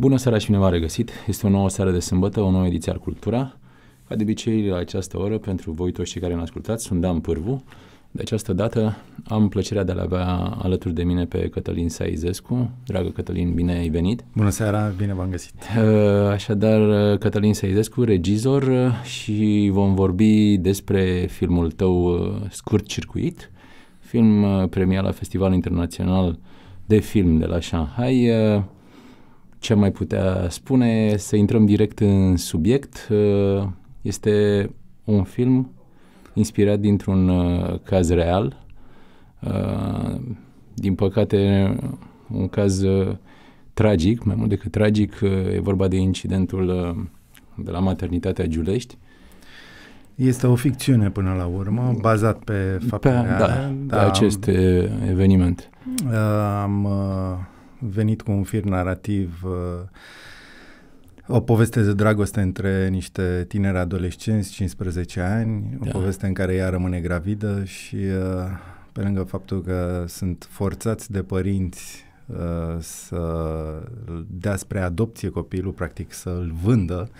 Bună seara și bine v-am regăsit. Este o nouă seară de sâmbătă, o nouă ediție al Cultura. Ca de obicei, la această oră, pentru voi toți cei care ne ascultați, sunt Dan Pârvu. De această dată am plăcerea de a-l avea alături de mine pe Cătălin Saizescu. Dragă Cătălin, bine ai venit! Bună seara, bine v-am găsit! Uh, așadar, Cătălin Saizescu, regizor uh, și vom vorbi despre filmul tău uh, Scurt Circuit, film premiat la Festivalul Internațional de Film de la Shanghai ce mai putea spune, să intrăm direct în subiect. Uh, este un film inspirat dintr-un uh, caz real. Uh, din păcate, un caz tragic, mai mult decât tragic, e vorba de incidentul de la maternitatea Giulești. Este o ficțiune până la urmă, bazat pe fapte pe, da, da, pe acest am, eveniment. Am venit cu un fir narrativ, uh, o poveste de dragoste între niște tineri adolescenți, 15 ani, o da. poveste în care ea rămâne gravidă și uh, pe lângă faptul că sunt forțați de părinți uh, să dea spre adopție copilul, practic să îl vândă,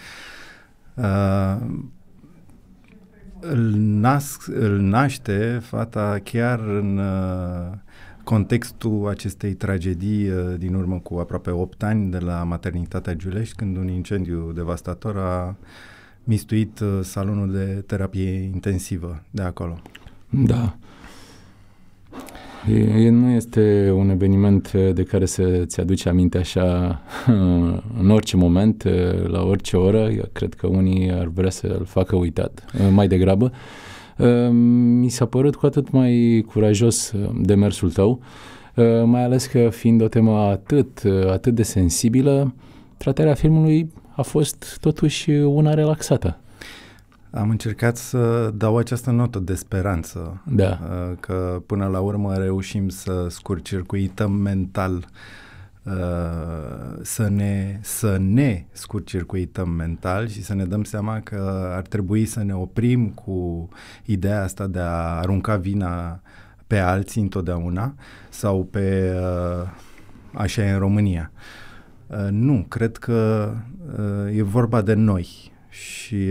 îl, nasc, îl naște fata chiar în uh, contextul acestei tragedii uh, din urmă cu aproape 8 ani de la maternitatea Giulești, când un incendiu devastator a mistuit uh, salonul de terapie intensivă de acolo. Da. E, nu este un eveniment uh, de care să-ți aduce aminte așa în orice moment, la orice oră. Eu cred că unii ar vrea să-l facă uitat mai degrabă. Ehm, mi s-a părut cu atât mai curajos ehm, demersul tău, ehm, mai ales că fiind o temă atât, atât de sensibilă, tratarea filmului a fost totuși una relaxată. Am încercat să dau această notă de speranță, da. că până la urmă reușim să scurcircuităm mental uh, Uh, să ne, să ne scurcircuităm mental și să ne dăm seama că ar trebui să ne oprim cu ideea asta de a arunca vina pe alții întotdeauna sau pe uh, așa e în România. Uh, nu, cred că e vorba de noi și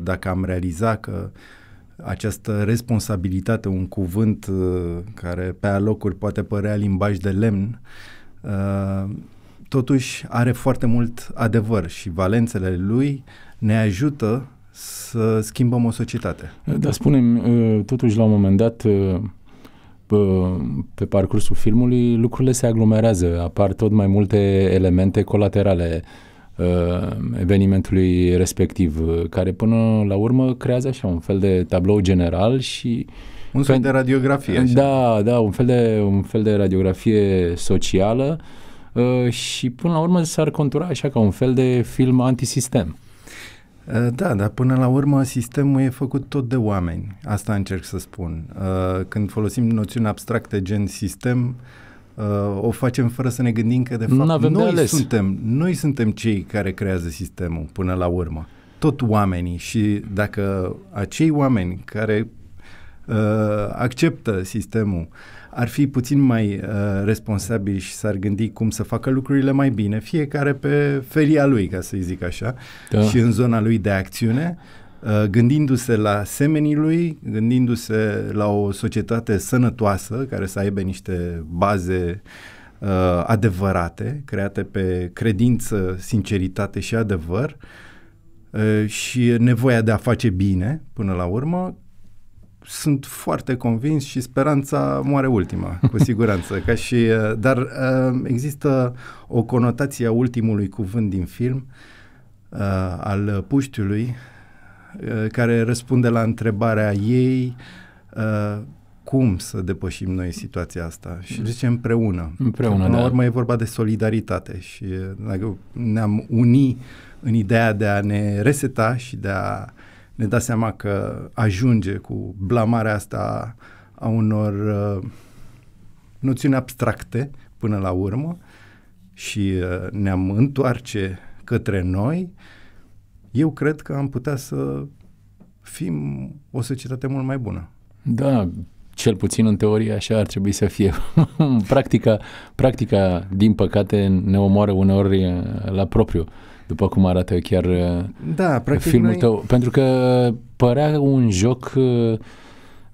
dacă am realizat că această responsabilitate, un cuvânt care pe alocuri poate părea limbaj de lemn, Uh, totuși are foarte mult adevăr și valențele lui ne ajută să schimbăm o societate. Dar spunem, uh, totuși la un moment dat uh, pe parcursul filmului lucrurile se aglomerează, apar tot mai multe elemente colaterale evenimentului respectiv, care până la urmă creează așa un fel de tablou general și uh, un fel de radiografie. Așa. Da, da, un fel de, un fel de radiografie socială uh, și până la urmă s-ar contura așa ca un fel de film antisistem. Uh, da, dar până la urmă sistemul e făcut tot de oameni. Asta încerc să spun. Uh, când folosim noțiuni abstracte gen sistem, uh, o facem fără să ne gândim că de fapt noi de suntem, noi suntem cei care creează sistemul până la urmă. Tot oamenii și dacă acei oameni care uh, acceptă sistemul, ar fi puțin mai uh, responsabil și s-ar gândi cum să facă lucrurile mai bine, fiecare pe felia lui, ca să zic așa, da. și în zona lui de acțiune, uh, gândindu-se la semenii lui, gândindu-se la o societate sănătoasă, care să aibă niște baze uh, adevărate, create pe credință, sinceritate și adevăr, uh, și nevoia de a face bine, până la urmă, sunt foarte convins și speranța moare ultima, cu siguranță. Ca și, uh, dar uh, există o conotație a ultimului cuvânt din film, uh, al puștiului, care răspunde la întrebarea ei cum să depășim noi situația asta și zice împreună. Împreună, Până da. la urmă e vorba de solidaritate și dacă ne-am uni în ideea de a ne reseta și de a ne da seama că ajunge cu blamarea asta a unor uh, noțiuni abstracte până la urmă și uh, ne-am întoarce către noi, eu cred că am putea să fim o societate mult mai bună. Da, cel puțin în teorie așa ar trebui să fie. practica, practica, din păcate, ne omoară uneori uh, la propriu, după cum arată chiar uh, da, practic filmul noi... tău. Pentru că părea un joc uh,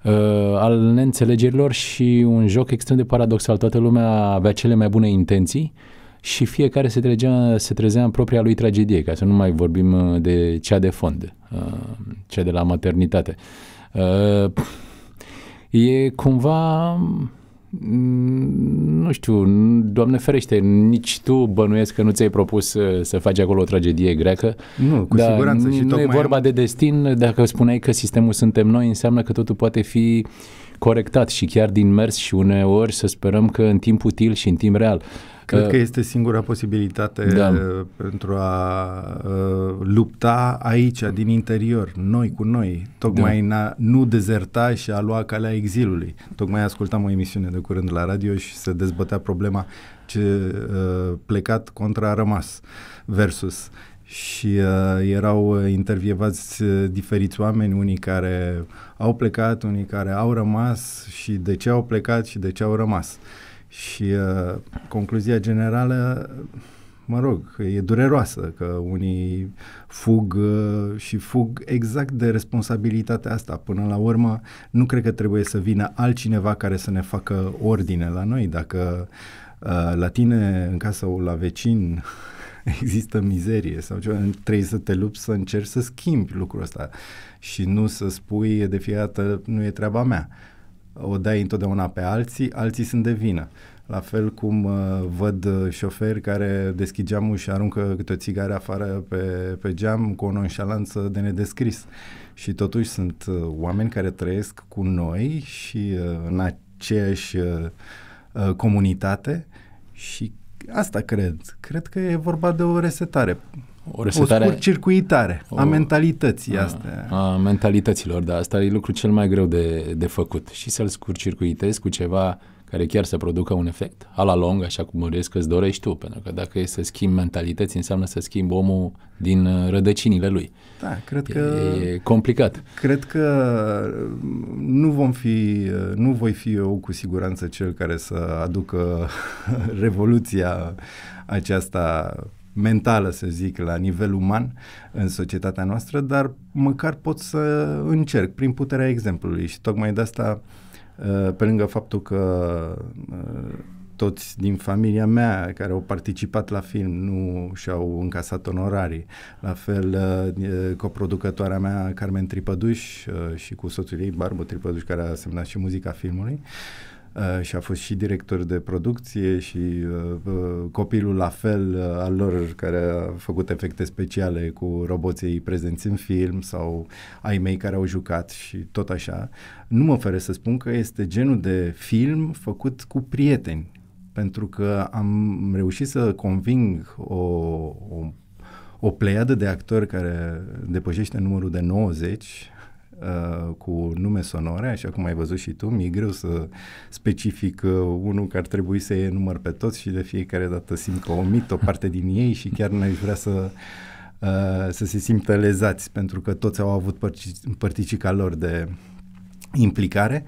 uh, al neînțelegerilor și un joc extrem de paradoxal. Toată lumea avea cele mai bune intenții și fiecare se, trezea, se trezea în propria lui tragedie, ca să nu mai vorbim de cea de fond, uh, cea de la maternitate. Uh, e cumva mm, nu știu, Doamne ferește, nici tu bănuiesc că nu ți-ai propus să, să faci acolo o tragedie greacă. Nu, cu dar siguranță. Și nu e vorba am... de destin, dacă spuneai că sistemul suntem noi, înseamnă că totul poate fi corectat și chiar din mers și uneori să sperăm că în timp util și în timp real. Cred că este singura posibilitate da. pentru a uh, lupta aici, din interior, noi cu noi, tocmai da. nu dezerta și a lua calea exilului. Tocmai ascultam o emisiune de curând la radio și se dezbătea problema ce uh, plecat contra a rămas versus și uh, erau intervievați uh, diferiți oameni, unii care au plecat, unii care au rămas și de ce au plecat și de ce au rămas. Și uh, concluzia generală, mă rog, e dureroasă că unii fug uh, și fug exact de responsabilitatea asta. Până la urmă, nu cred că trebuie să vină altcineva care să ne facă ordine la noi. Dacă uh, la tine, în casa la vecin, există mizerie sau ceva, trebuie să te lupți să încerci să schimbi lucrul ăsta și nu să spui de fiecare dată nu e treaba mea. O dai întotdeauna pe alții, alții sunt de vină. La fel cum uh, văd uh, șoferi care deschid geamul și aruncă câte o țigară afară pe, pe geam cu o nonșalanță de nedescris. Și totuși sunt uh, oameni care trăiesc cu noi și uh, în aceeași uh, uh comunitate și asta cred. Cred că e vorba de o resetare. O resetare. O circuitare o, a mentalității a, astea. A mentalităților, da. Asta e lucru cel mai greu de, de făcut. Și să-l scurcircuitezi cu ceva care chiar să producă un efect, a la lung, așa cum măresc că îți dorești tu, pentru că dacă e să schimbi mentalități, înseamnă să schimbi omul din uh, rădăcinile lui. Da, cred e, că... E complicat. Cred că nu vom fi, nu voi fi eu cu siguranță cel care să aducă revoluția aceasta mentală, să zic, la nivel uman în societatea noastră, dar măcar pot să încerc prin puterea exemplului și tocmai de asta uh, Uh, pe lângă faptul că uh, toți din familia mea care au participat la film nu și-au încasat onorarii. La fel, uh, coproducătoarea mea, Carmen Tripăduș, și cu soțul ei, Barbu Tripăduș, care a semnat și muzica filmului. Uh, și a fost și director de producție și uh, uh, copilul la fel uh, al lor care a făcut efecte speciale cu roboții prezenți în film sau ai mei care au jucat și tot așa. Nu mă oferă să spun că este genul de film făcut cu prieteni pentru că am reușit să conving o, o, o pleiadă de actori care depășește numărul de 90 uh, cu nume sonore, așa cum ai văzut și tu, mi-e greu să specific uh, unul care ar trebui să iei număr pe toți și de fiecare dată simt că omit o parte din ei și chiar n-aș vrea să uh, să se simtă lezați pentru că toți au avut părticica lor de implicare.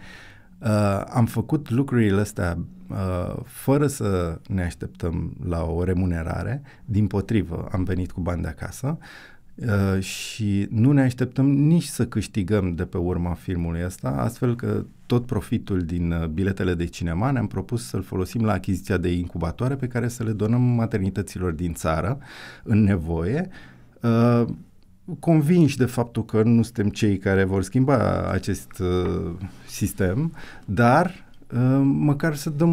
Uh, am făcut lucrurile astea uh, fără să ne așteptăm la o remunerare, din potrivă am venit cu bani de acasă, Uh, și nu ne așteptăm nici să câștigăm de pe urma filmului ăsta, astfel că tot profitul din uh, biletele de cinema ne-am propus să-l folosim la achiziția de incubatoare pe care să le donăm maternităților din țară în nevoie, uh, convinși de faptul că nu suntem cei care vor schimba acest uh, sistem, dar uh, măcar să dăm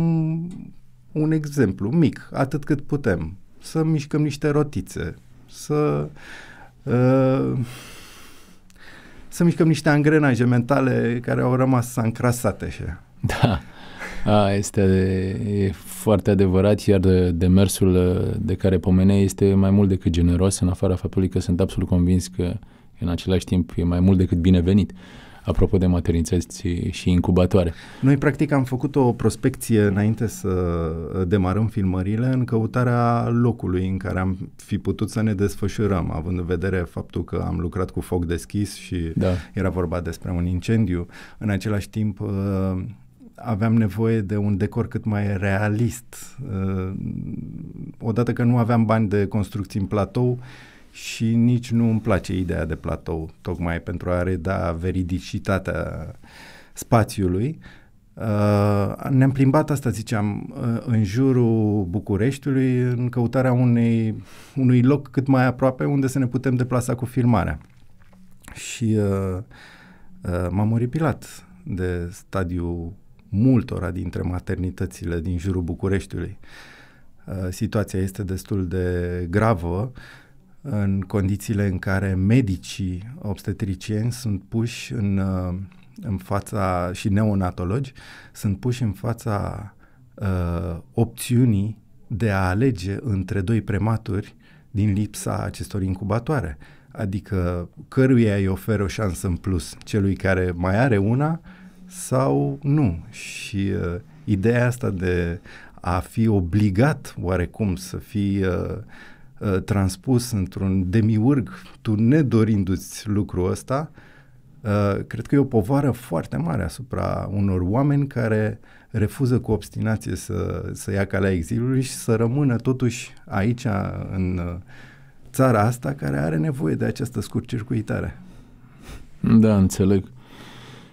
un exemplu mic, atât cât putem, să mișcăm niște rotițe, să Uh, să mișcăm niște angrenaje mentale care au rămas încrasate așa. Da. A, este e foarte adevărat, iar de, demersul uh, de care pomeneai este mai mult decât generos, în afara faptului că sunt absolut convins că în același timp e mai mult decât binevenit. Uh, apropo de maternități și incubatoare. Noi, practic, am făcut o prospecție înainte să demarăm filmările în căutarea locului în care am fi putut să ne desfășurăm, având în vedere faptul că am lucrat cu foc deschis și da. era vorba despre un incendiu. În același timp, aveam nevoie de un decor cât mai realist. Uh, odată că nu aveam bani de construcții în platou și nici nu îmi place ideea de platou, tocmai pentru a reda veridicitatea spațiului. Uh, ne-am plimbat, asta ziceam, uh, în jurul Bucureștiului în căutarea unei, unui loc cât mai aproape unde să ne putem deplasa cu filmarea. Și uh, uh, m-am oripilat de stadiul multora dintre maternitățile din jurul Bucureștiului. Uh, situația este destul de gravă în condițiile în care medicii obstetricieni sunt puși în, uh, în fața, și neonatologi, sunt puși în fața uh, opțiunii de a alege între doi prematuri din lipsa acestor incubatoare. Adică căruia îi oferă o șansă în plus, celui care mai are una sau nu. Și uh, ideea asta de a fi obligat oarecum să fii uh, uh, transpus într-un demiurg, tu nedorindu-ți lucrul ăsta, uh, cred că e o povară foarte mare asupra unor oameni care refuză cu obstinație să, să ia calea exilului și să rămână totuși aici în uh, țara asta care are nevoie de această scurt-circuitare. Da, înțeleg.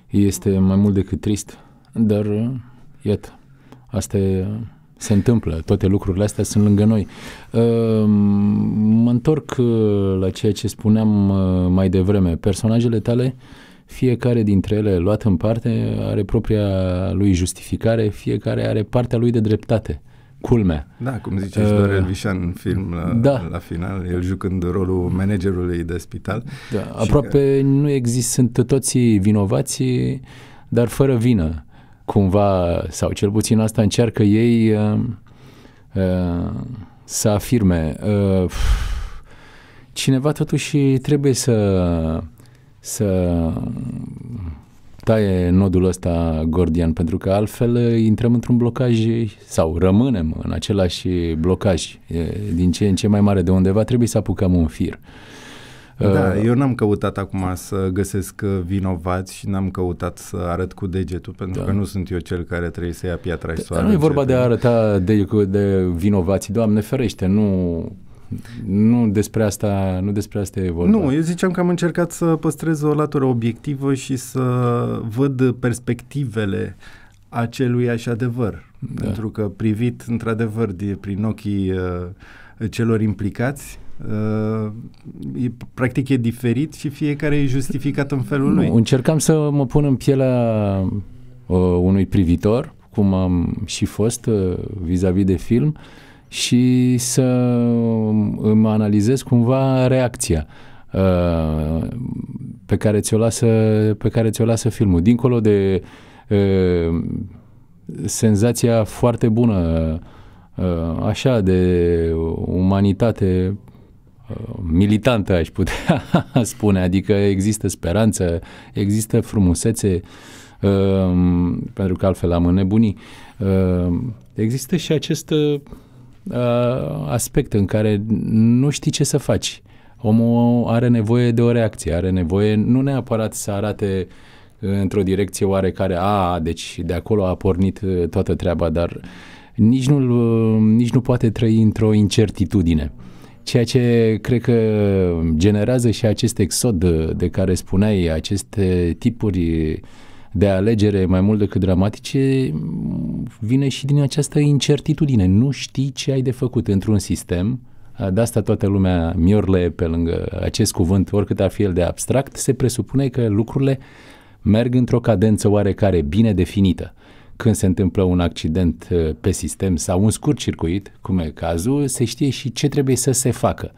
Este mai mult decât trist, dar iată, asta e, se întâmplă, toate lucrurile astea sunt lângă noi. Ehm, mă întorc uh, la ceea ce spuneam uh, mai devreme. Personajele tale, fiecare dintre ele luat în parte, are propria lui justificare, fiecare are partea lui de dreptate culmea. Da, cum zice și uh, Dorel Vișan în film la, da. la final, el jucând rolul managerului de spital. Da, aproape că... nu există, sunt toți vinovați, dar fără vină, cumva, sau cel puțin asta încearcă ei uh, uh, să afirme. Uh, cineva totuși trebuie să să taie nodul ăsta gordian, pentru că altfel intrăm într-un blocaj sau rămânem în același blocaj din ce în ce mai mare de undeva, trebuie să apucăm un fir. Da, uh, eu n-am căutat acum să găsesc vinovați și n-am căutat să arăt cu degetul, pentru da. că nu sunt eu cel care trebuie să ia piatra și să Nu e vorba de a arăta de, de vinovați, Doamne ferește, nu nu despre asta, nu despre asta e vorba. Nu, eu ziceam că am încercat să păstrez o latură obiectivă și să văd perspectivele acelui așa adevăr. Da. Pentru că privit într-adevăr de, prin ochii uh, celor implicați, Uh, e, practic e diferit și fiecare e justificat în felul nu, lui. Încercam să mă pun în pielea uh, unui privitor, cum am și fost uh, vis-a-vis de film, și să îmi analizez cumva reacția uh, pe care ți-o lasă, pe care ți-o lasă filmul. Dincolo de uh, senzația foarte bună, uh, așa, de umanitate militantă, aș putea spune, adică există speranță, există frumusețe, pentru că altfel am înnebunit. Există și acest uh, aspect în care nu știi ce să faci. Omul are nevoie de o reacție, are nevoie nu neapărat să arate într-o direcție oarecare, a, deci de acolo a pornit uh, toată treaba, dar nici nu, uh, nici nu poate trăi într-o incertitudine. Ceea ce cred că generează și acest exod de, de care spuneai, aceste tipuri de alegere mai mult decât dramatice vine și din această incertitudine. Nu știi ce ai de făcut într-un sistem, de asta toată lumea miorle pe lângă acest cuvânt, oricât ar fi el de abstract, se presupune că lucrurile merg într-o cadență oarecare bine definită. Când se întâmplă un accident uh, pe sistem sau un scurt circuit, cum e cazul, se știe și ce trebuie să se facă.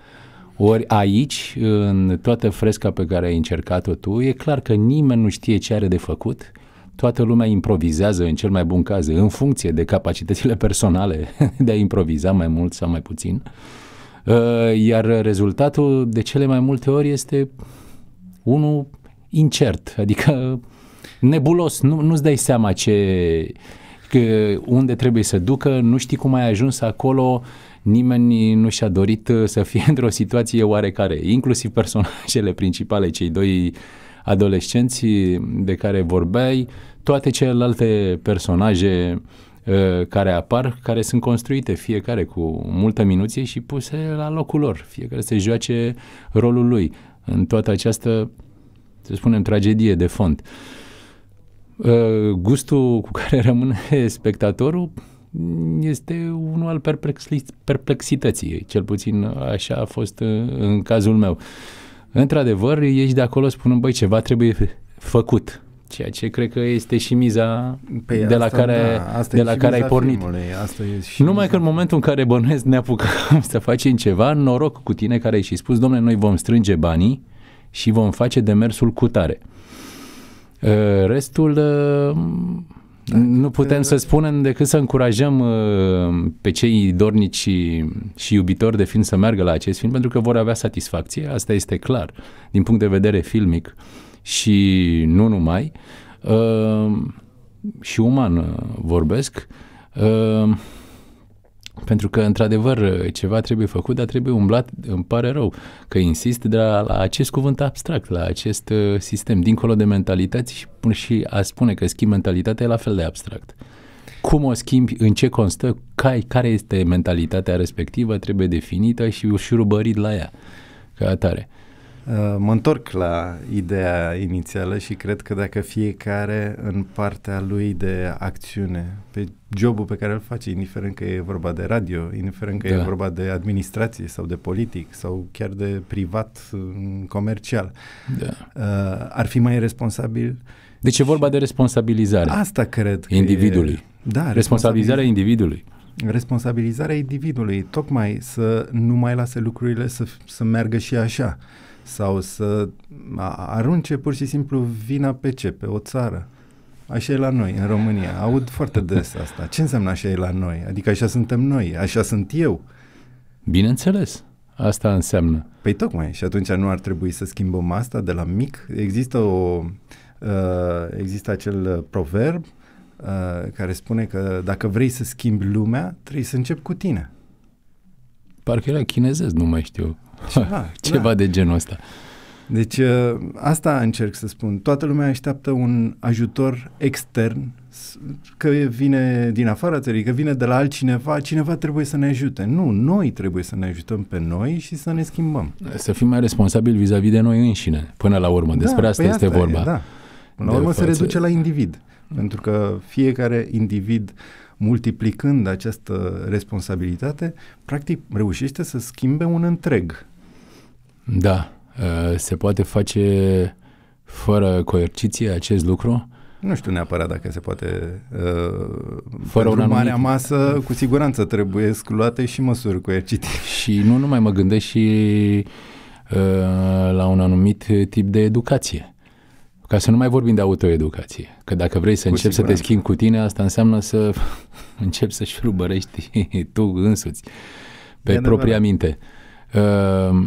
Ori aici, în toată fresca pe care ai încercat-o tu, e clar că nimeni nu știe ce are de făcut, toată lumea improvizează în cel mai bun caz, în funcție de capacitățile personale de a improviza mai mult sau mai puțin. Uh, iar rezultatul de cele mai multe ori este unul incert, adică nebulos, nu, nu-ți dai seama ce, că unde trebuie să ducă, nu știi cum ai ajuns acolo, nimeni nu și-a dorit uh, să fie într-o situație oarecare, inclusiv personajele principale, cei doi adolescenții de care vorbeai, toate celelalte personaje uh, care apar, care sunt construite fiecare cu multă minuție și puse la locul lor. Fiecare să joace rolul lui în toată această, să spunem, tragedie de fond. Uh, gustul cu care rămâne spectatorul este unul al perplexității, cel puțin așa a fost în cazul meu. Într-adevăr, ești de acolo spunând, băi, ceva trebuie făcut. Ceea ce cred că este și miza păi de la care, da, asta de la care ai pornit. Filmului, asta e și Numai că în momentul în care bănuiesc ne apucăm să facem ceva, noroc cu tine care ai și spus, domnule, noi vom strânge banii și vom face demersul cu tare. Uh, restul uh, da, nu putem că... să spunem decât să încurajăm uh, pe cei dornici și, și iubitori de film să meargă la acest film pentru că vor avea satisfacție, asta este clar, din punct de vedere filmic și nu numai, și uman vorbesc. Pentru că, într-adevăr, ceva trebuie făcut, dar trebuie umblat, îmi pare rău că insist de la, la acest cuvânt abstract, la acest uh, sistem, dincolo de mentalități și, și a spune că schimb mentalitatea e la fel de abstract. Cum o schimbi, în ce constă, care, care este mentalitatea respectivă, trebuie definită și șurubărit la ea, ca atare. Uh, mă întorc la ideea inițială și cred că dacă fiecare în partea lui de acțiune, pe jobul pe care îl face, indiferent că e vorba de radio, indiferent că da. e vorba de administrație sau de politic sau chiar de privat, comercial, da. Uh, ar fi mai responsabil. Deci e vorba de responsabilizare. Asta cred că Individului. E, da, responsabilizarea individului responsabilizarea individului, tocmai să nu mai lase lucrurile să, să meargă și așa sau să arunce pur și simplu vina pe ce? Pe o țară. Așa e la noi, în România. Aud foarte des asta. Ce înseamnă așa e la noi? Adică așa suntem noi, așa sunt eu. Bineînțeles, asta înseamnă. Păi tocmai, și atunci nu ar trebui să schimbăm asta de la mic? Există o... Uh, există acel proverb uh, care spune că dacă vrei să schimbi lumea, trebuie să începi cu tine. Parcă era chinezesc, nu mai știu. Ceva, Ceva da. de genul ăsta. Deci uh, asta încerc să spun. Toată lumea așteaptă un ajutor extern, că vine din afara țării, că vine de la altcineva, cineva trebuie să ne ajute. Nu, noi trebuie să ne ajutăm pe noi și să ne schimbăm. Să fim mai responsabili vis-a-vis de noi înșine, până la urmă. Despre da, asta păi este asta vorba. E, da. Până la urmă față... se reduce la individ. Pentru că fiecare individ multiplicând această responsabilitate, practic reușește să schimbe un întreg. Da, uh, se poate face fără coerciție acest lucru? Nu știu neapărat dacă se poate. Uh, fără o marea masă, cu siguranță trebuie luate și măsuri coercitive. Și nu numai mă gândesc și uh, la un anumit tip de educație. Ca să nu mai vorbim de autoeducație. Că dacă vrei să începi să te schimbi cu tine, asta înseamnă să începi să-și rubărești tu însuți pe propria minte. Uh,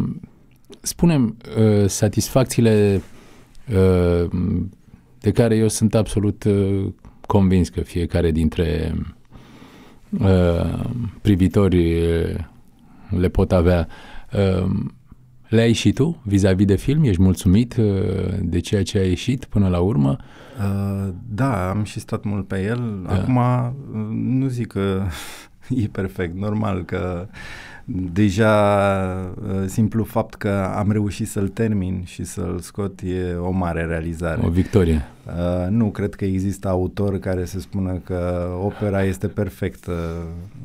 spunem, uh, satisfacțiile uh, de care eu sunt absolut uh, convins că fiecare dintre uh, privitori uh, le pot avea. Uh, le-ai și tu vis-a-vis de film? Ești mulțumit uh, de ceea ce a ieșit până la urmă? Uh, da, am și stat mult pe el. Da. Acum uh, nu zic că e perfect, normal că deja uh, simplu fapt că am reușit să-l termin și să-l scot e o mare realizare. O victorie. Uh, nu, cred că există autor care să spună că opera este perfectă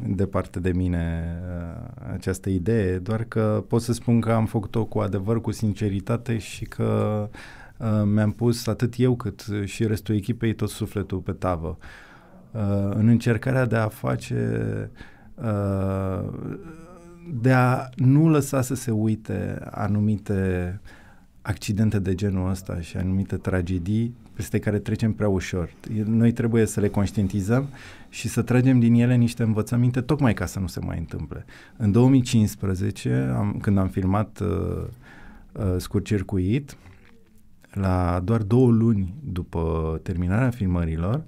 departe de mine uh, această idee, doar că pot să spun că am făcut-o cu adevăr, cu sinceritate și că uh, mi-am pus atât eu cât și restul echipei tot sufletul pe tavă. Uh, în încercarea de a face uh, de a nu lăsa să se uite anumite accidente de genul ăsta și anumite tragedii peste care trecem prea ușor. Noi trebuie să le conștientizăm și să tragem din ele niște învățăminte tocmai ca să nu se mai întâmple. În 2015, am, când am filmat uh, uh, Scurt Circuit, la doar două luni după terminarea filmărilor, uh,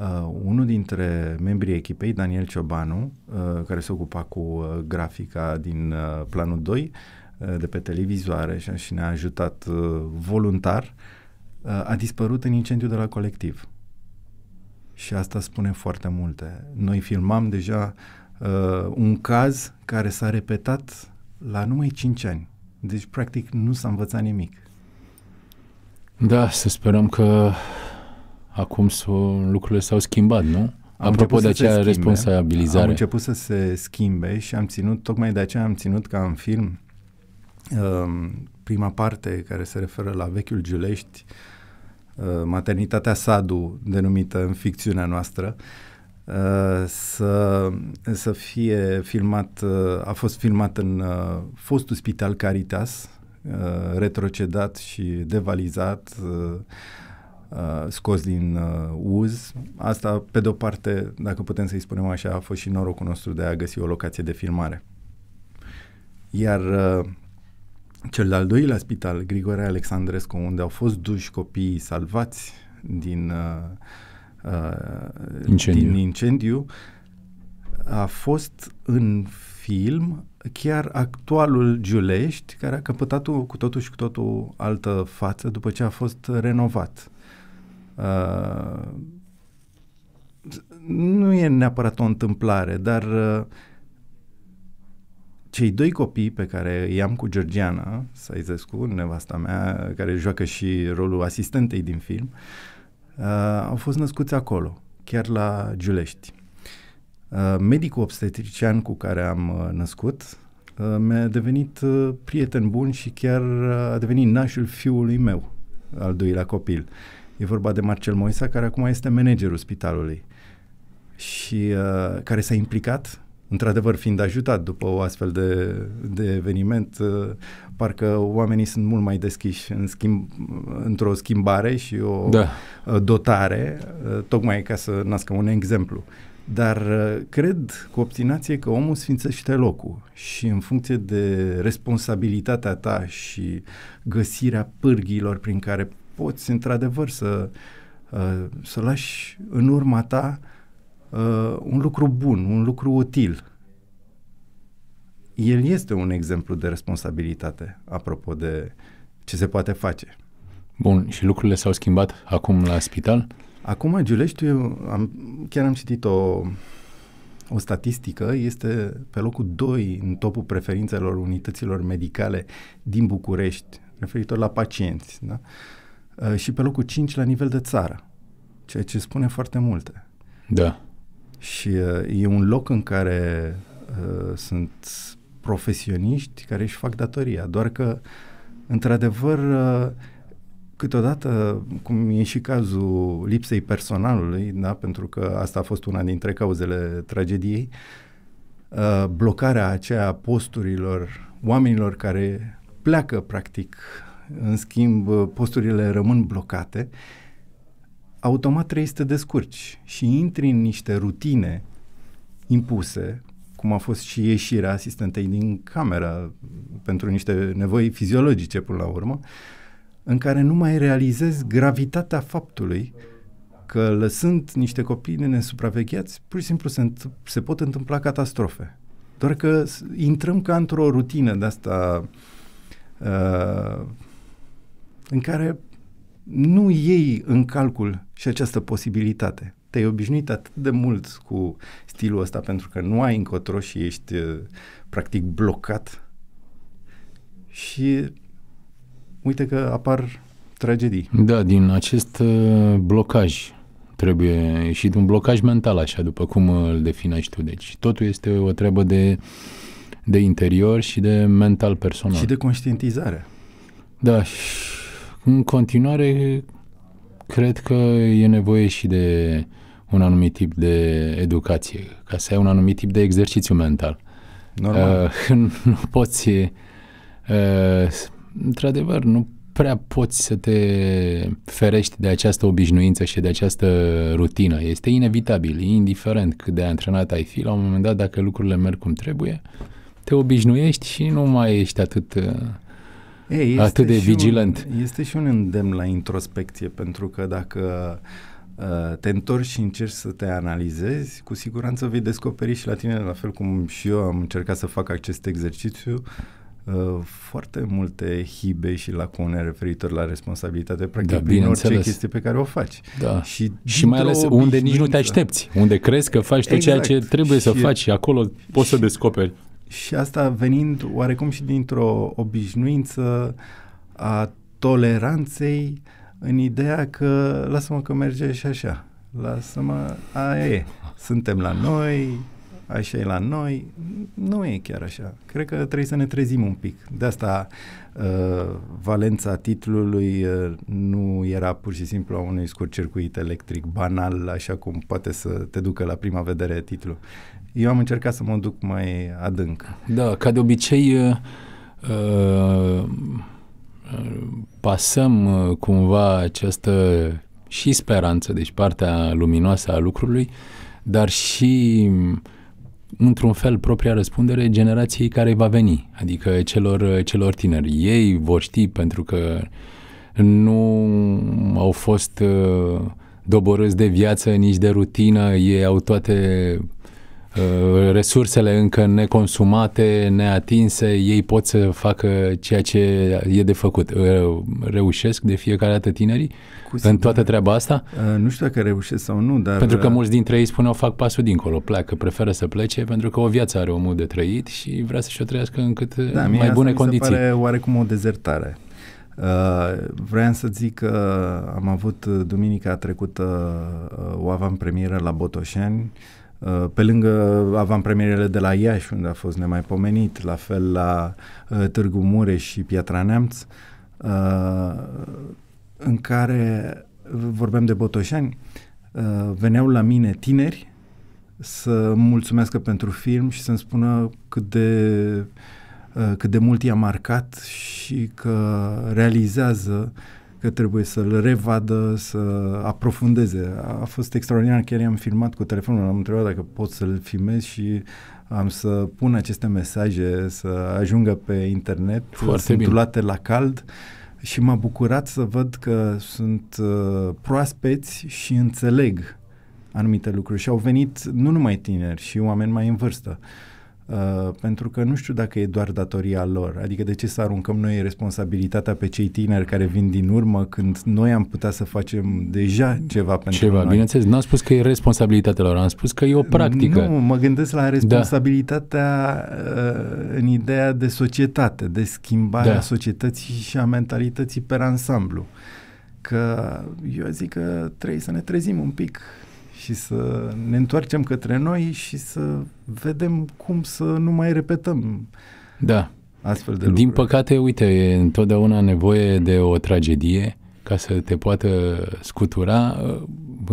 Uh, unul dintre membrii echipei, Daniel Ciobanu, uh, care se ocupa cu uh, grafica din uh, planul 2, uh, de pe televizoare și, și ne-a ajutat uh, voluntar, uh, a dispărut în incendiu de la colectiv. Și asta spune foarte multe. Noi filmam deja uh, un caz care s-a repetat la numai 5 ani. Deci, practic, nu s-a învățat nimic. Da, să sperăm că acum s-o, lucrurile s-au schimbat, nu? Am Apropo de acea responsabilizare. Am început să se schimbe și am ținut, tocmai de aceea am ținut ca în film um, prima parte care se referă la vechiul Giulești, uh, maternitatea Sadu, denumită în ficțiunea noastră, uh, să, să fie filmat, uh, a fost filmat în fostul spital Caritas, retrocedat și devalizat, uh, scos din uh, uz. Asta, pe de-o parte, dacă putem să-i spunem așa, a fost și norocul nostru de a găsi o locație de filmare. Iar uh, cel de-al doilea spital, Grigore Alexandrescu, unde au fost duși copiii salvați din, uh, uh, incendiu. din incendiu, a fost în film chiar actualul Giulești, care a căpătat cu totul și cu totul altă față după ce a fost renovat. Uh, nu e neapărat o întâmplare, dar uh, cei doi copii pe care i-am cu Georgiana Saizescu, nevasta mea, care joacă și rolul asistentei din film, uh, au fost născuți acolo, chiar la Giulești. Uh, medicul obstetrician cu care am uh, născut uh, mi-a devenit uh, prieten bun și chiar uh, a devenit nașul fiului meu, al doilea copil. Uh, E vorba de Marcel Moisa, care acum este managerul spitalului și uh, care s-a implicat, într-adevăr fiind ajutat după o astfel de, de eveniment, uh, parcă oamenii sunt mult mai deschiși în schimb, într-o schimbare și o da. Uh, dotare, uh, tocmai ca să nască un exemplu. Dar uh, cred cu obstinație că omul sfințește locul și în funcție de responsabilitatea ta și găsirea pârghiilor prin care poți într-adevăr să, uh, să lași în urma ta uh, un lucru bun, un lucru util. El este un exemplu de responsabilitate, apropo de ce se poate face. Bun, și lucrurile s-au schimbat acum la spital? Acum, Giulești, am, chiar am citit o, o statistică, este pe locul 2 în topul preferințelor unităților medicale din București, referitor la pacienți. Da? Uh, Uh, și pe locul 5 la nivel de țară, ceea ce spune foarte multe. Da. Și uh, e un loc în care uh, sunt profesioniști care își fac datoria, doar că, într-adevăr, uh, câteodată, cum e și cazul lipsei personalului, da, pentru că asta a fost una dintre cauzele tragediei, uh, blocarea aceea posturilor oamenilor care pleacă, practic, în schimb posturile rămân blocate, automat trebuie să te descurci și intri în niște rutine impuse, cum a fost și ieșirea asistentei din cameră pentru niște nevoi fiziologice până la urmă, în care nu mai realizezi gravitatea faptului că lăsând niște copii nesupravegheați, pur și simplu se, se pot întâmpla catastrofe. Doar că intrăm ca într-o rutină de asta uh, în care nu iei în calcul și această posibilitate. Te-ai obișnuit atât de mult cu stilul ăsta pentru că nu ai încotro și ești uh, practic blocat și uite că apar tragedii. Da, din acest uh, blocaj trebuie ieșit un blocaj mental, așa, după cum îl definești tu. Deci totul este o treabă de, de interior și de mental personal. Și de conștientizare. Da, și în continuare, cred că e nevoie și de un anumit tip de educație, ca să ai un anumit tip de exercițiu mental. Normal. Uh, nu poți, uh, într-adevăr, nu prea poți să te ferești de această obișnuință și de această rutină. Este inevitabil, indiferent cât de antrenat ai fi, la un moment dat, dacă lucrurile merg cum trebuie, te obișnuiești și nu mai ești atât uh, ei, este atât de vigilent. Un, este și un îndemn la introspecție, pentru că dacă uh, te întorci și încerci să te analizezi, cu siguranță vei descoperi și la tine, la fel cum și eu am încercat să fac acest exercițiu, uh, foarte multe hibe și lacune referitor la responsabilitate, practic da, prin orice chestie pe care o faci. Da. Și, și mai ales unde nici nu te aștepți, unde crezi că faci tot exact. ceea ce trebuie și, să faci și acolo poți și, să descoperi. Și asta venind oarecum și dintr-o obișnuință a toleranței în ideea că lasă-mă că merge și așa, lasă-mă, aia e, suntem la noi, așa e la noi, nu e chiar așa. Cred că trebuie să ne trezim un pic. De asta uh, valența titlului uh, nu era pur și simplu a unui scurt circuit electric banal, așa cum poate să te ducă la prima vedere titlul. Eu am încercat să mă duc mai adânc. Da, ca de obicei uh, uh, pasăm uh, cumva această și speranță, deci partea luminoasă a lucrului, dar și într-un fel propria răspundere generației care va veni, adică celor, celor tineri. Ei vor ști pentru că nu au fost uh, doborâți de viață, nici de rutină, ei au toate uh, resursele încă neconsumate, neatinse, ei pot să facă ceea ce e de făcut. Uh, reușesc de fiecare dată tinerii cu în toată treaba asta? Uh, nu știu dacă reușesc sau nu, dar... Pentru că uh, mulți dintre ei spuneau fac pasul dincolo, pleacă, preferă să plece pentru că o viață are omul de trăit și vrea să-și o trăiască în cât uh, da, mai bune condiții. Da, mi se pare oarecum o dezertare. Uh, vreau să zic că am avut duminica trecută uh, o avantpremieră la Botoșani, uh, pe lângă avantpremierele de la Iași, unde a fost nemaipomenit, la fel la uh, Târgu Mureș și Piatra Neamț. Uh, în care vorbeam de Botoșani, uh, veneau la mine tineri să mulțumească pentru film și să-mi spună cât de, uh, cât de mult i-a marcat și că realizează că trebuie să-l revadă, să aprofundeze. A fost extraordinar, chiar i-am filmat cu telefonul, am întrebat dacă pot să-l filmez și am să pun aceste mesaje să ajungă pe internet, Foarte sunt bine. luate la cald. Uh, și m-a bucurat să văd că sunt uh, proaspeți și înțeleg anumite lucruri și au venit nu numai tineri și oameni mai în vârstă. Uh, Uh, pentru că nu știu dacă e doar datoria lor. Adică de ce să aruncăm noi responsabilitatea pe cei tineri care vin din urmă când noi am putea să facem deja ceva pentru ceva, noi. bineînțeles. N-am spus că e responsabilitatea lor, am spus că e o practică. Nu, mă gândesc la responsabilitatea da. uh, în ideea de societate, de schimbarea da. societății și a mentalității pe ansamblu. Că eu zic că trebuie să ne trezim un pic și să ne întoarcem către noi și să vedem cum să nu mai repetăm da. astfel de lucruri. Din păcate, uite, e întotdeauna nevoie de o tragedie ca să te poată scutura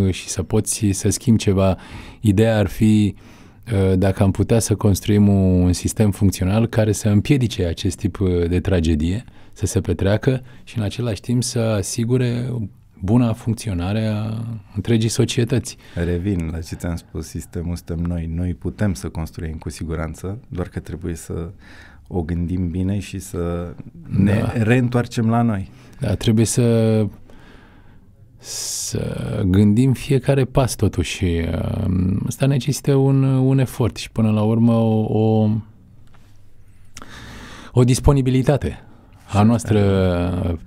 și să poți să schimbi ceva. Ideea ar fi ă, dacă am putea să construim un sistem funcțional care să împiedice acest tip de tragedie să se petreacă și în același timp să asigure buna funcționare a întregii societăți. Revin la ce ți-am spus, sistemul suntem noi. Noi putem să construim cu siguranță, doar că trebuie să o gândim bine și să ne da. reîntoarcem la noi. Da, trebuie să să gândim fiecare pas totuși. Asta necesită un, un efort și până la urmă o, o, o disponibilitate a noastră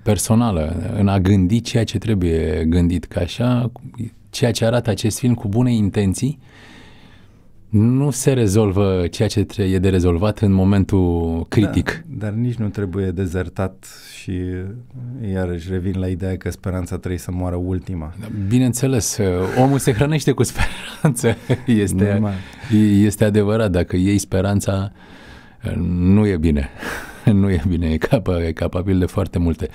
personală, în a gândi ceea ce trebuie gândit, ca așa, ceea ce arată acest film cu bune intenții, nu se rezolvă ceea ce e de rezolvat în momentul critic. Da, dar nici nu trebuie dezertat și iarăși revin la ideea că speranța trebuie să moară ultima. Bineînțeles, omul se hrănește cu speranță. Este, este adevărat, dacă iei speranța, nu e bine. nu e bine, e, capa, e capabil de foarte multe.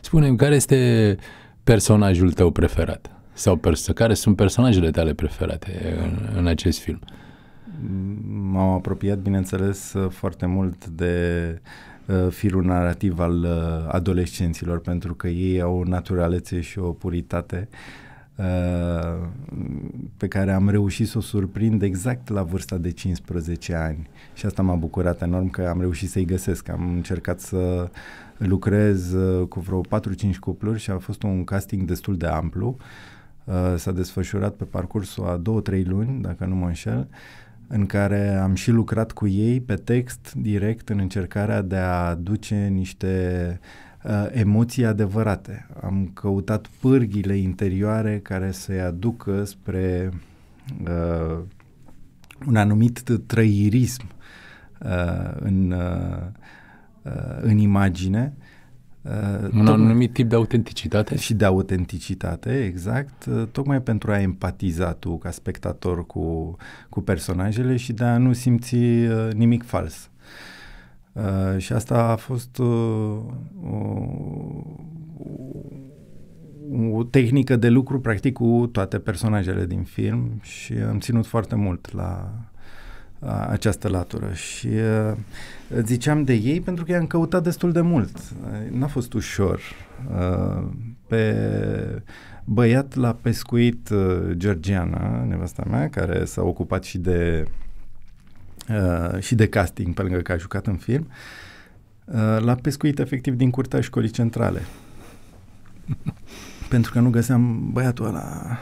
spune care este personajul tău preferat? Sau perso- care sunt personajele tale preferate în, în acest film? M-am apropiat, bineînțeles, foarte mult de uh, firul narrativ al uh, adolescenților, pentru că ei au o naturalețe și o puritate uh, Uh, pe care am reușit să o surprind exact la vârsta de 15 ani și asta m-a bucurat enorm că am reușit să-i găsesc. Am încercat să lucrez uh, cu vreo 4-5 cupluri și a fost un casting destul de amplu. Uh, s-a desfășurat pe parcursul a 2-3 luni, dacă nu mă înșel. în care am și lucrat cu ei pe text direct în încercarea de a aduce niște uh, emoții adevărate. Am căutat pârghile interioare care să-i aducă spre uh, un anumit trăirism uh, în, uh, uh, în imagine Uh, un anumit tip de autenticitate? Și de autenticitate, exact, uh, tocmai pentru a empatiza tu ca spectator cu, cu personajele și de a nu simți uh, nimic fals. Uh, și asta a fost uh, o, o tehnică de lucru practic cu toate personajele din film și am ținut foarte mult la, această latură și uh, ziceam de ei pentru că i-am căutat destul de mult. N-a fost ușor. Uh, pe băiat la pescuit uh, Georgiana, nevasta mea, care s-a ocupat și de uh, și de casting pe lângă că a jucat în film, uh, la pescuit efectiv din curtea școlii centrale. pentru că nu găseam băiatul ăla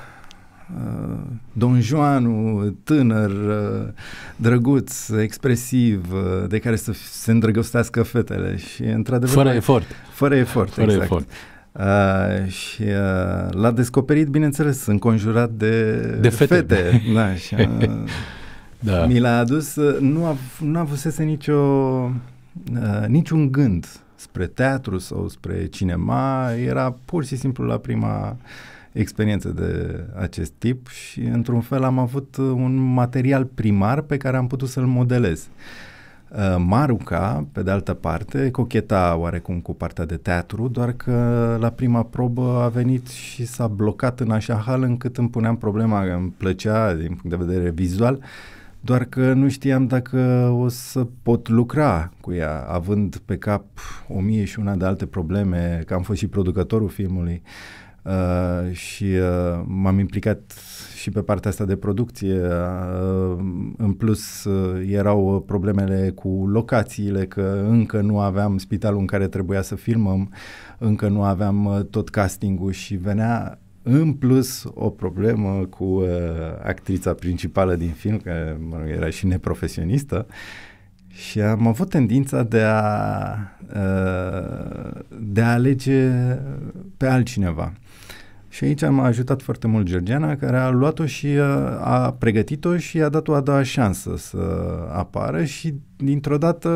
Uh, Don Juanu, tânăr, uh, drăguț, expresiv, uh, de care să se îndrăgostească fetele și într-adevăr... Fără efort. Fără efort, Fără exact. efort. Uh, și uh, l-a descoperit, bineînțeles, înconjurat de, de fete. fete. Da, și, uh, da. Mi l-a adus, uh, nu, a, nu avusese nicio, uh, niciun gând spre teatru sau spre cinema, era pur și simplu la prima experiențe de acest tip și într-un fel am avut un material primar pe care am putut să-l modelez. Uh, Maruca, pe de altă parte, cocheta oarecum cu partea de teatru, doar că la prima probă a venit și s-a blocat în așa hal încât îmi puneam problema, îmi plăcea din punct de vedere vizual, doar că nu știam dacă o să pot lucra cu ea, având pe cap o mie și una de alte probleme, că am fost și producătorul filmului. Uh, Uh, și uh, m-am implicat și pe partea asta de producție. Uh, în plus, uh, erau problemele cu locațiile, că încă nu aveam spitalul în care trebuia să filmăm, încă nu aveam uh, tot castingul și venea în plus o problemă cu uh, actrița principală din film, care mă rog, era și neprofesionistă, și am avut tendința de a, uh, de a alege pe altcineva. Și aici m-a ajutat foarte mult Georgiana, care a luat-o și a, a pregătit-o și a dat o a doua șansă să apară și dintr-o dată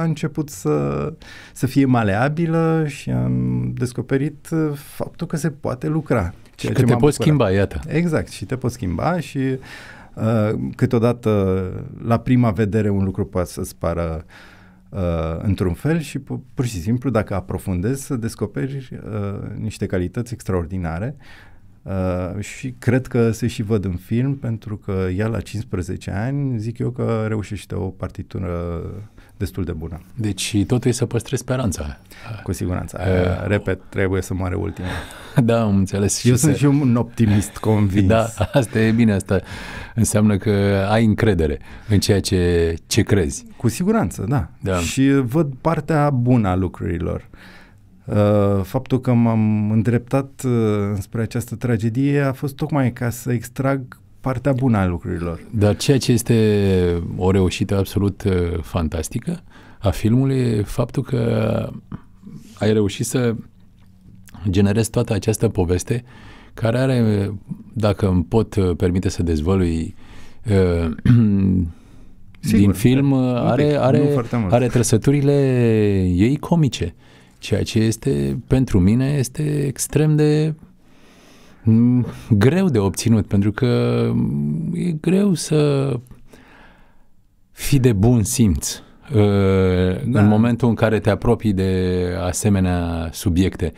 a început să, să fie maleabilă și am descoperit faptul că se poate lucra. Ceea și că te poți schimba, iată. Exact, și te poți schimba și uh, câteodată la prima vedere un lucru poate să-ți pară uh, uh, într-un fel și pu- pur și simplu dacă aprofundezi să descoperi uh, niște calități extraordinare uh, și cred că se și văd în film pentru că ea la 15 ani zic eu că reușește o partitură destul de bună. Deci totul e să păstrezi speranța. Cu siguranță. Uh, Repet, trebuie să moare ultima. Da, am înțeles. Eu și sunt se... și un optimist convins. Da, asta e bine, asta înseamnă că ai încredere în ceea ce, ce crezi. Cu siguranță, da. da. Și văd partea bună a lucrurilor. Uh, faptul că m-am îndreptat uh, spre această tragedie a fost tocmai ca să extrag partea bună a lucrurilor. Dar ceea ce este o reușită absolut uh, fantastică a filmului e faptul că ai reușit să generezi toată această poveste care are, dacă îmi pot uh, permite să dezvălui uh, Sigur, din film, are, are, are trăsăturile ei comice. Ceea ce este, pentru mine, este extrem de Mm, greu de obținut, pentru că mm, e greu să fii de bun simț uh, da. în momentul în care te apropii de asemenea subiecte,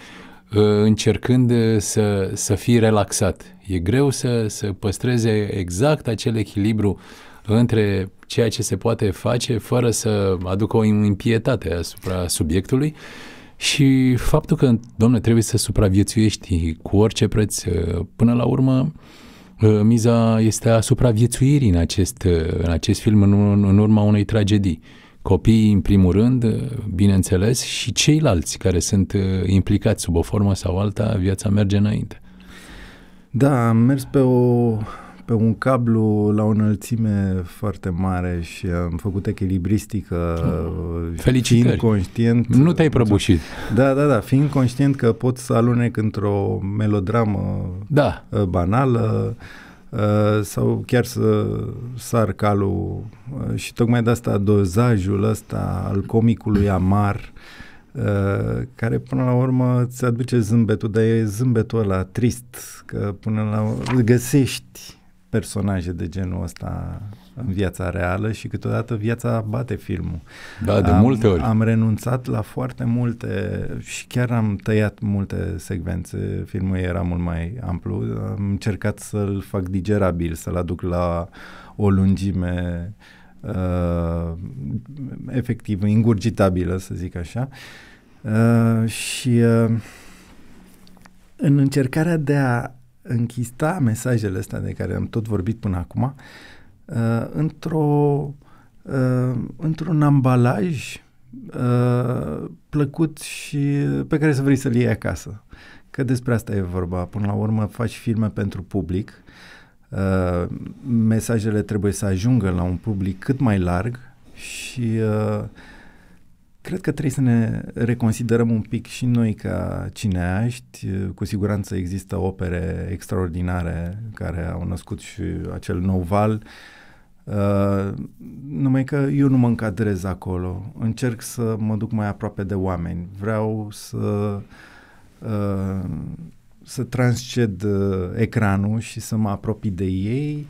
uh, încercând să, să fii relaxat. E greu să, să păstreze exact acel echilibru între ceea ce se poate face fără să aducă o impietate asupra subiectului și faptul că, domnule, trebuie să supraviețuiești cu orice preț, uh, până la urmă, uh, miza este a supraviețuirii în acest, uh, în acest film în, în urma unei tragedii. Copiii, în primul rând, bineînțeles, și ceilalți care sunt implicați sub o formă sau alta, viața merge înainte. Da, am mers pe o, pe un cablu la o înălțime foarte mare și am făcut echilibristică. Felicitări! Fiind conștient... Nu te-ai prăbușit. Da, da, da. Fiind conștient că pot să alunec într-o melodramă da. banală, sau chiar să sar calul și tocmai de asta dozajul ăsta al comicului amar Uh, care până la urmă îți aduce zâmbetul, dar e zâmbetul ăla trist, că până la urmă găsești personaje de genul ăsta în viața reală și câteodată viața bate filmul. Da, de am, multe ori. Am renunțat la foarte multe și chiar am tăiat multe secvențe. Filmul era mult mai amplu. Am încercat să-l fac digerabil, să-l aduc la o lungime uh, uh, efectiv ingurgitabilă, să zic așa. Uh, și uh, în încercarea de a închista mesajele astea de care am tot vorbit până acum, uh, într-o, uh, într-un ambalaj uh, plăcut și pe care să vrei să-l iei acasă. Că despre asta e vorba. Până la urmă faci filme pentru public Uh, mesajele trebuie să ajungă la un public cât mai larg și uh, cred că trebuie să ne reconsiderăm un pic și noi ca cineaști. Cu siguranță există opere extraordinare care au născut și acel nou val. Uh, numai că eu nu mă încadrez acolo. Încerc să mă duc mai aproape de oameni. Vreau să uh, să transced uh, ecranul și să mă apropii de ei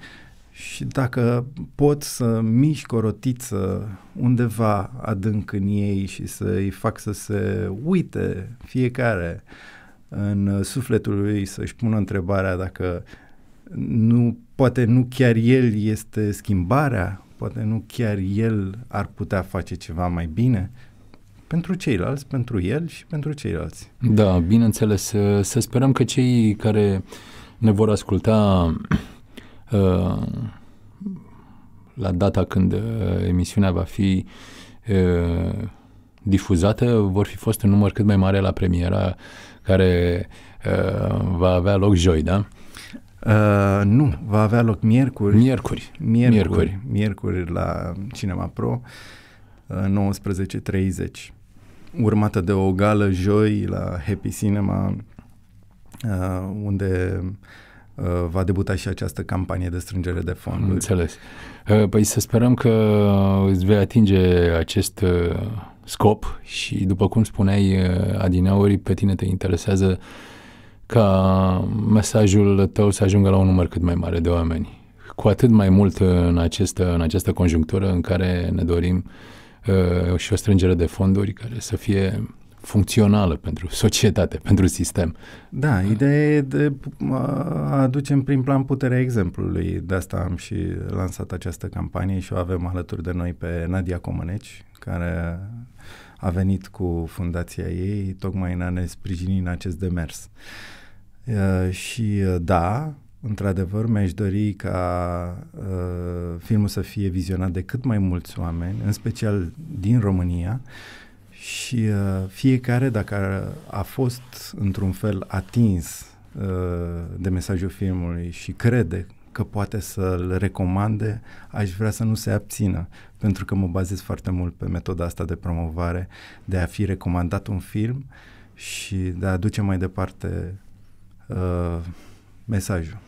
și dacă pot să mișc o rotiță undeva adânc în ei și să-i fac să se uite fiecare în uh, sufletul lui să-și pună întrebarea dacă nu, poate nu chiar el este schimbarea, poate nu chiar el ar putea face ceva mai bine, pentru ceilalți, pentru el și pentru ceilalți. Da, bineînțeles. Să, să sperăm că cei care ne vor asculta uh, la data când uh, emisiunea va fi uh, difuzată, vor fi fost un număr cât mai mare la premiera care uh, va avea loc joi, da? Uh, nu, va avea loc miercuri. Miercuri. Miercuri, miercuri, miercuri la Cinema Pro, uh, 19.30 urmată de o gală joi la Happy Cinema, uh, unde uh, va debuta și această campanie de strângere de fonduri. Înțeles. Uh, păi să sperăm că îți vei atinge acest uh, scop și, după cum spuneai, uh, Adineauri, pe tine te interesează ca mesajul tău să ajungă la un număr cât mai mare de oameni. Cu atât mai mult în această, în această conjunctură în care ne dorim uh, uh, și o strângere de fonduri care să fie funcțională pentru societate, pentru sistem. Da, ideea e de a aduce în prim plan puterea exemplului. De asta am și lansat această campanie și o avem alături de noi pe Nadia Comăneci, care a venit cu fundația ei tocmai în a ne sprijini în acest demers. Uh, și uh, da, într-adevăr, mi-aș dori ca uh, filmul să fie vizionat de cât mai mulți oameni, în special din România, și uh, fiecare, dacă a, a fost într-un fel atins uh, de mesajul filmului și crede că poate să-l recomande, aș vrea să nu se abțină, pentru că mă bazez foarte mult pe metoda asta de promovare, de a fi recomandat un film și de a aduce mai departe uh, mesajul.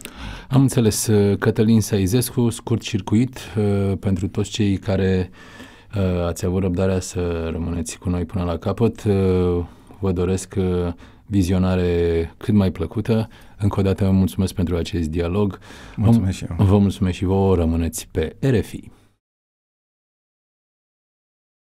Am înțeles. Uh, Cătălin Saizescu, scurt circuit, uh, pentru toți cei care uh, ați avut răbdarea să rămâneți cu noi până la capăt. Vă doresc vizionare cât mai plăcută. Încă o dată mulțumesc pentru acest dialog. Mulțumesc și eu. Vă mulțumesc și vouă, rămâneți pe RFI.